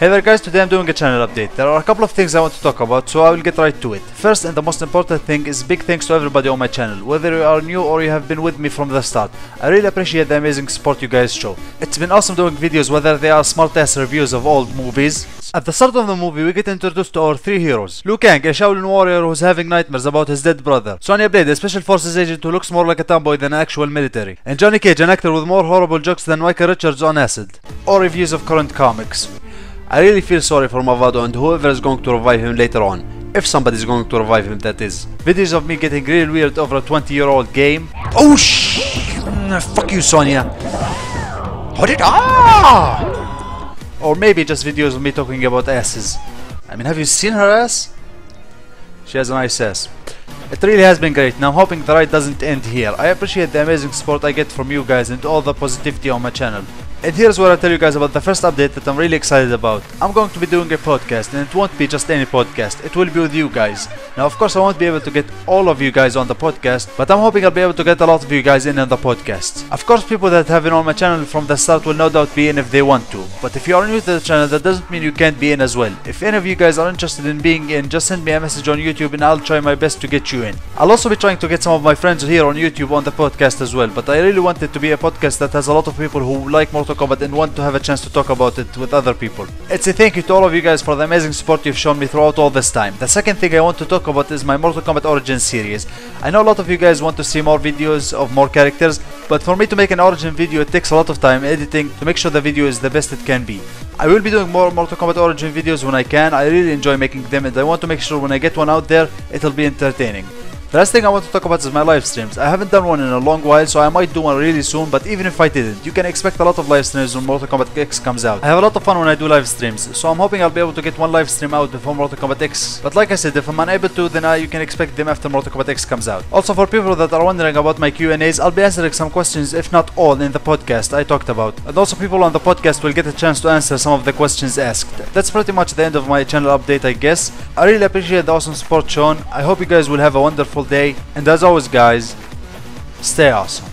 Hey there guys, today I'm doing a channel update. There are a couple of things I want to talk about, so I will get right to it. First and the most important thing is big thanks to everybody on my channel, whether you are new or you have been with me from the start. I really appreciate the amazing support you guys show. It's been awesome doing videos whether they are smart ass reviews of old movies. At the start of the movie, we get introduced to our three heroes. Liu Kang, a Shaolin warrior who's having nightmares about his dead brother. Sonya Blade, a special forces agent who looks more like a tomboy than an actual military. And Johnny Cage, an actor with more horrible jokes than Michael Richards on acid. Or reviews of current comics. I really feel sorry for Mavado and whoever is going to revive him later on. If somebody is going to revive him, that is. Videos of me getting real weird over a 20 year old game. Oh sh! Fuck you, Sonya! Hold it ah! Or maybe just videos of me talking about asses. I mean, have you seen her ass? She has a nice ass. It really has been great and I'm hoping the ride doesn't end here. I appreciate the amazing support I get from you guys and all the positivity on my channel. And here's what I tell you guys about the first update that I'm really excited about. I'm going to be doing a podcast and it won't be just any podcast, it will be with you guys. Now of course I won't be able to get all of you guys on the podcast, but I'm hoping I'll be able to get a lot of you guys in on the podcast. Of course people that have been on my channel from the start will no doubt be in if they want to, but if you are new to the channel that doesn't mean you can't be in as well. If any of you guys are interested in being in, just send me a message on YouTube and I'll try my best to get you in. I'll also be trying to get some of my friends here on YouTube on the podcast as well, but I really want it to be a podcast that has a lot of people who like Mortal Kombat and want to have a chance to talk about it with other people. It's a thank you to all of you guys for the amazing support you've shown me throughout all this time. The second thing I want to talk about is my Mortal Kombat Origins series. I know a lot of you guys want to see more videos of more characters, but for me to make an origin video it takes a lot of time editing to make sure the video is the best it can be. I will be doing more Mortal Kombat Origin videos when I can, I really enjoy making them and I want to make sure when I get one out there, it'll be entertaining. The last thing I want to talk about is my live streams. I haven't done one in a long while, so I might do one really soon, but even if I didn't, you can expect a lot of live streams when Mortal Kombat X comes out. I have a lot of fun when I do live streams, so I'm hoping I'll be able to get one live stream out before Mortal Kombat X. But like I said, if I'm unable to, then I, you can expect them after Mortal Kombat X comes out. Also, for people that are wondering about my Q&As, I'll be answering some questions, if not all, in the podcast I talked about. And also people on the podcast will get a chance to answer some of the questions asked. That's pretty much the end of my channel update, I guess. I really appreciate the awesome support shown. I hope you guys will have a wonderful day, and as always guys, stay awesome.